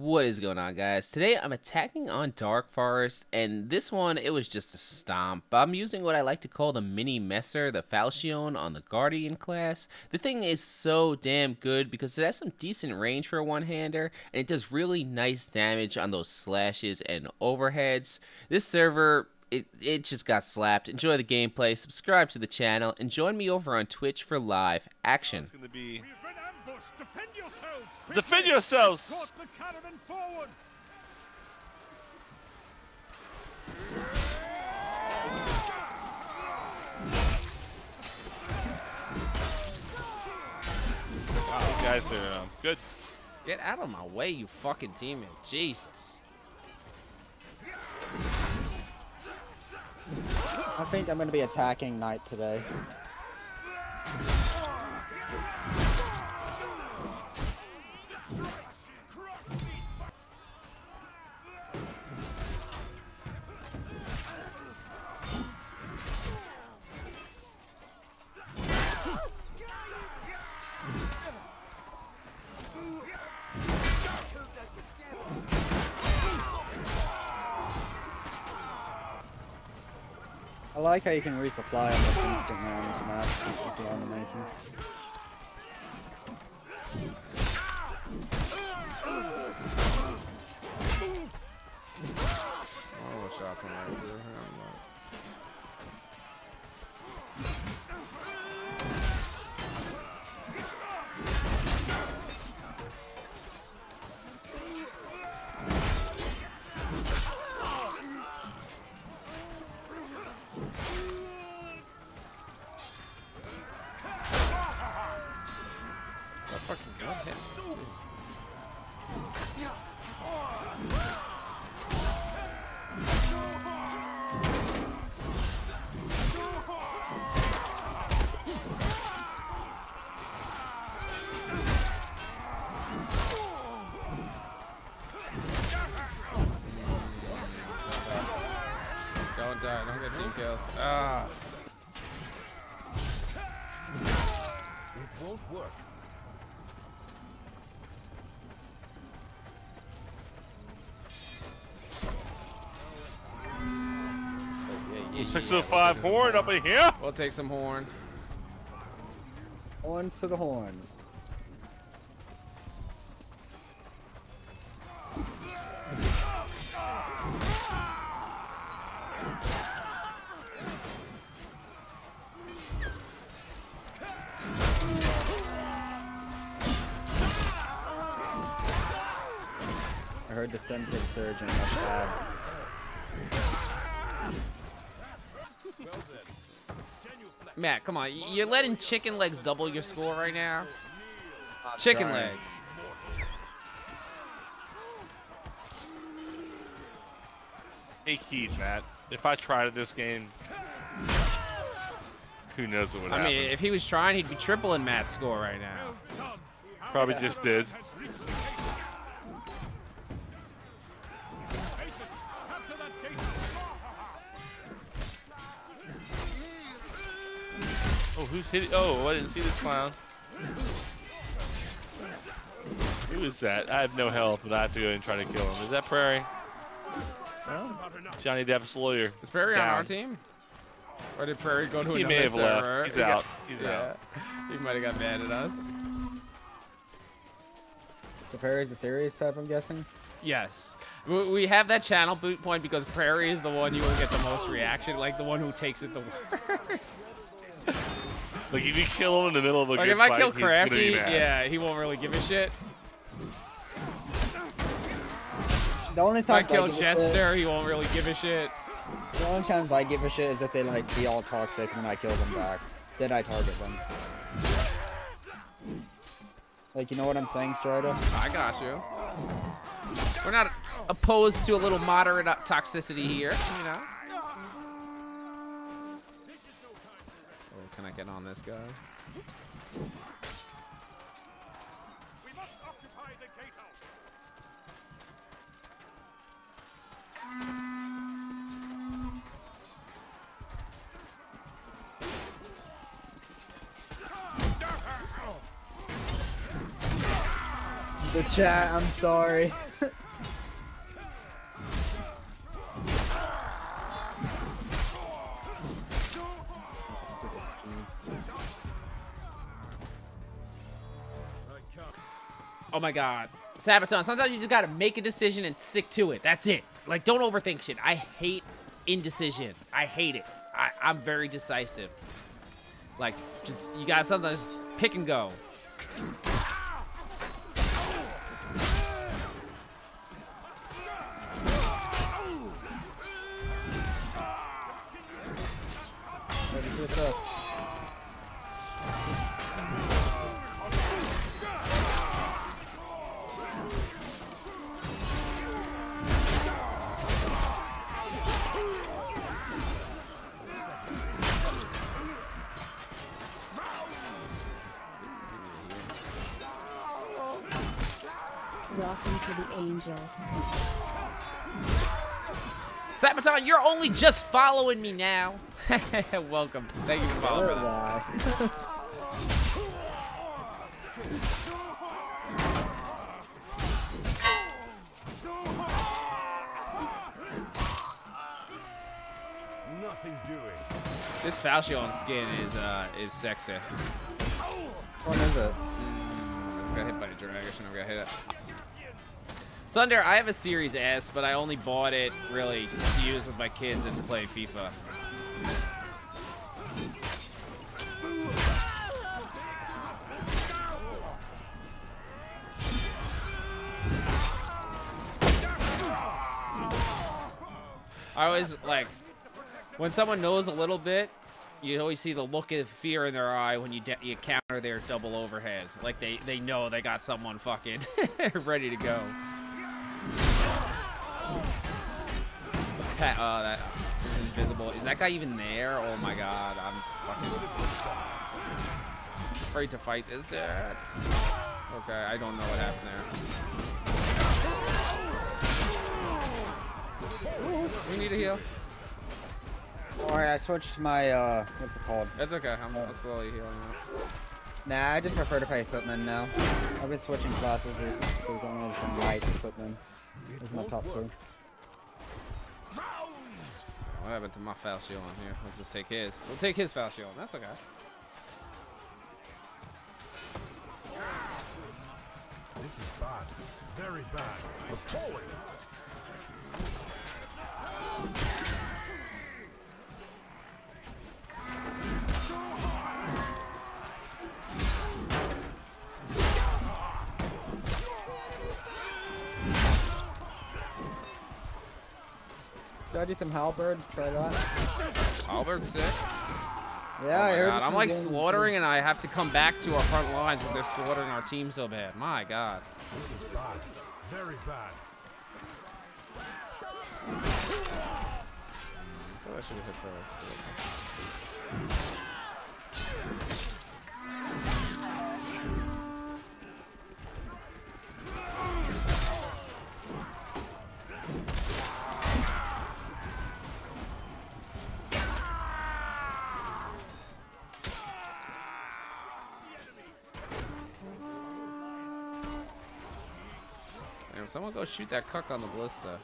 What is going on guys? Today I'm attacking on Dark Forest and this one it was just a stomp. I'm using what I like to call the mini Messer, the Falchion on the Guardian class. The thing is so damn good because it has some decent range for a one-hander and it does really nice damage on those slashes and overheads. This server it, it just got slapped. Enjoy the gameplay, subscribe to the channel, and join me over on Twitch for live action. It's gonna be Defend yourselves! defend yourselves. the caravan forward! Wow, you guys are um, good. Get out of my way, you fucking teammate. Jesus. I think I'm going to be attacking Knight today. I like how you can resupply on this map with the animation. Oh, shots went right through Yeah, yeah, Six yeah. oh five horn up in here. We'll take some horn. Horns to the horns. I heard the Sentry Surgeon, that's bad. Matt, come on. You're letting chicken legs double your score right now? Chicken trying. legs. Take heed, Matt. If I tried this game, who knows what would happen? I happen? mean, if he was trying, he'd be tripling Matt's score right now. Probably just did. Who's hitting? Oh, I didn't see this clown. Who is that? I have no health, but I have to go and try to kill him. Is that Prairie? Johnny Depp's lawyer. Is Prairie on our team? Or did Prairie go to He another may have left. He's He got- out. He's yeah. out. He might have got mad at us. So Perry's a serious type, I'm guessing? Yes. We we have that channel boot point because Prairie is the one you will get the most reaction, like the one who takes it the worst. Like if you kill him in the middle of a Like good if I fight, kill he's gonna be Crafty, yeah, he won't really give a shit. The only time I times I, kill give a shit, Jester, he won't really give a shit. the only times I give a shit is if they like be all toxic when I kill them back. Then I target them. Like, you know what I'm saying, Stridah? I got you. We're not opposed to a little moderate uh, toxicity here, you know. Can I get on this guy? We must occupy the gatehouse! The chat, I'm sorry. Oh my god. Sabaton, sometimes you just gotta make a decision and stick to it. That's it. Like, don't overthink shit. I hate indecision. I hate it. I, I'm very decisive. Like, just, you gotta sometimes pick and go. Angels. Sabaton, you're only just following me now. Welcome. Thank you for following. why? Nothing doing. This Falchion skin is uh is sexy. Which one is it? Just got hit by the dragon. I got hit. Sunder, I have a Series S, but I only bought it really to use with my kids and to play FIFA. I always like when someone knows a little bit, you always see the look of fear in their eye when you you counter their double overhead. Like they they know they got someone fucking ready to go. Pat, uh, that is invisible. Is that guy even there? Oh my god, I'm fucking afraid to fight this dude. Okay, I don't know what happened there. We need a heal. Alright, I switched to my, uh, what's it called? That's okay. I'm slowly healing up. Nah, I just prefer to play Footman now. I've been switching classes recently, going from Knight to Footman. This is my top two. What happened to my Falchion here? We'll just take his. We'll take his Falchion. That's okay. This is bad. Very bad. Appalling. Should I do some halberd? Try that. Halberd's sick. Yeah, oh I heard. I'm like slaughtering and I have to come back to our front lines because they're slaughtering our team so bad. My god. This is bad. Very bad. I should have hit first. Someone go shoot that cuck on the ballista.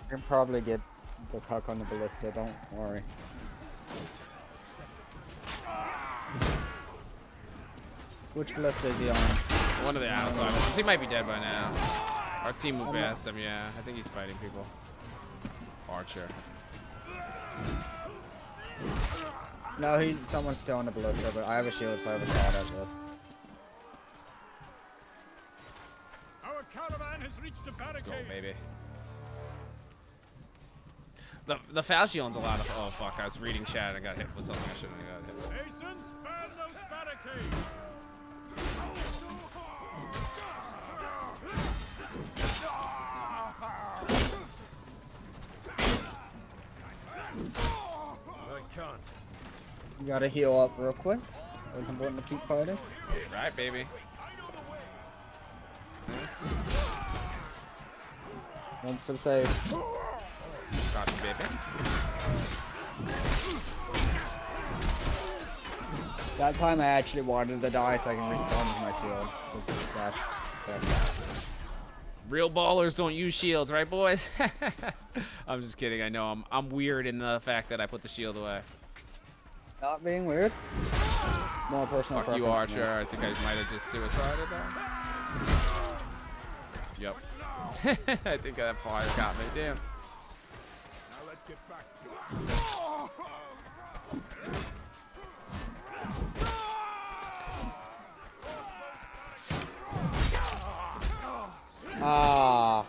You can probably get the cuck on the ballista, don't worry. Which ballista is he on? One of the outside ones. He might be dead by now. Our team moved past him, yeah. I think he's fighting people. Archer. No, he someone's still on the ballista, but I have a shield, so I have a shot at this. Our caravan has reached the Let's go, barricade. baby. The the Falchion's a lot of oh fuck, I was reading chat and I got hit with something I shouldn't have got hit. Masons, burn those barricades. I can't. You gotta heal up real quick. It's important to keep fighting. That's right, baby. Once for the save. Got you, baby. That time I actually wanted to die so I can respawn with my shield. 'cause dash- dash. Real ballers don't use shields, right, boys? I'm just kidding. I know I'm I'm weird in the fact that I put the shield away. Not being weird. More personal Fuck you, preference than Archer. I think I might have just suicided there. Yep. I think that fire got me. Damn. Now let's get back to it. Ah,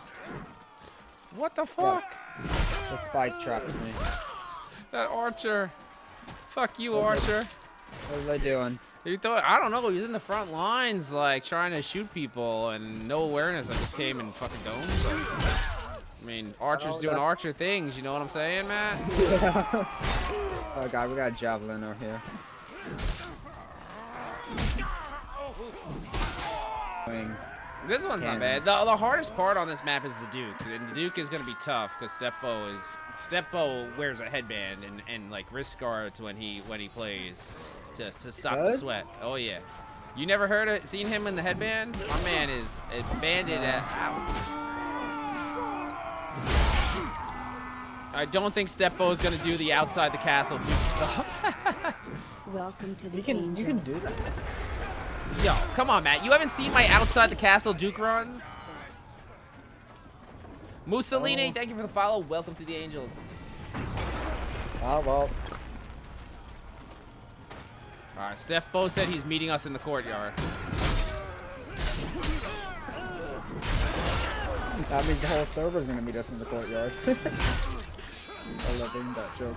What the fuck? the spike trapped me. That Archer. Fuck you, Okay. Archer. What are they doing? He thought I don't know. He was in the front lines, like trying to shoot people, and no awareness. I just came and fucking domed him. I mean, Archer's Oh, doing that- Archer things. You know what I'm saying, Matt? Oh god, we got a javelin over here. Wing. This one's not bad. The, the hardest part on this map is the Duke. And the Duke is gonna be tough because Stepbo is Stepbo wears a headband and, and like wrist guards when he when he plays to, to stop the sweat. Oh yeah. You never heard of seen him in the headband? My man is a bandit at ow. I don't think Stepbo is gonna do the outside the castle Duke stuff. Welcome to the You can angels. you can do that. Yo, come on, Matt. You haven't seen my outside the castle Duke runs? Mussolini, Oh. thank you for the follow. Welcome to the Angels. Oh well. All right, Stepbo said he's meeting us in the courtyard. That means the whole server's gonna meet us in the courtyard. I loving that joke.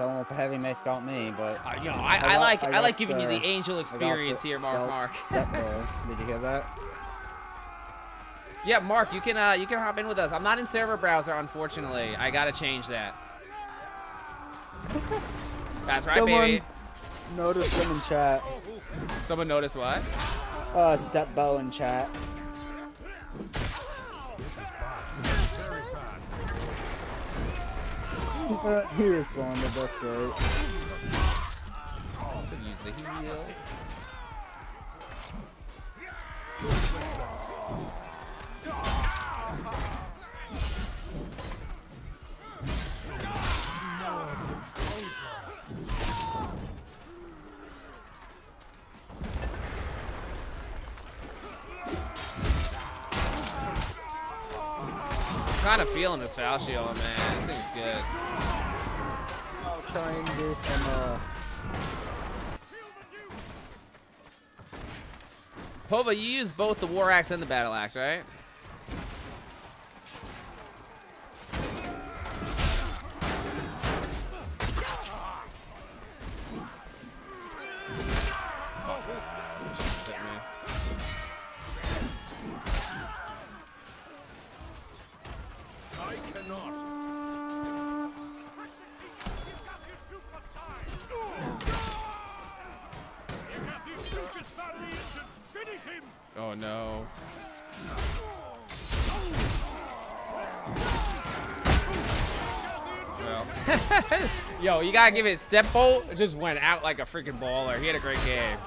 Someone a heavy mace got me, but Uh, you know, I, I I, got- like I I, like giving you the- the angel experience the here, Mark. Mark. Step roll. Did you hear that? Yeah, Mark, you can uh, you can hop in with us. I'm not in server browser, unfortunately. I gotta change that. That's right, Someone baby. noticed them in chat. Someone noticed what? Uh, Stepbo in chat. Uh, he responded, that's great. Could use a heal. Kind of feeling this Falchion, man. This thing's good. I'll try and do some, uh, Pova, you use both the war axe and the battle axe, right? Yo, you gotta give it Stepbo. Just went out like a freaking baller. He had a great game.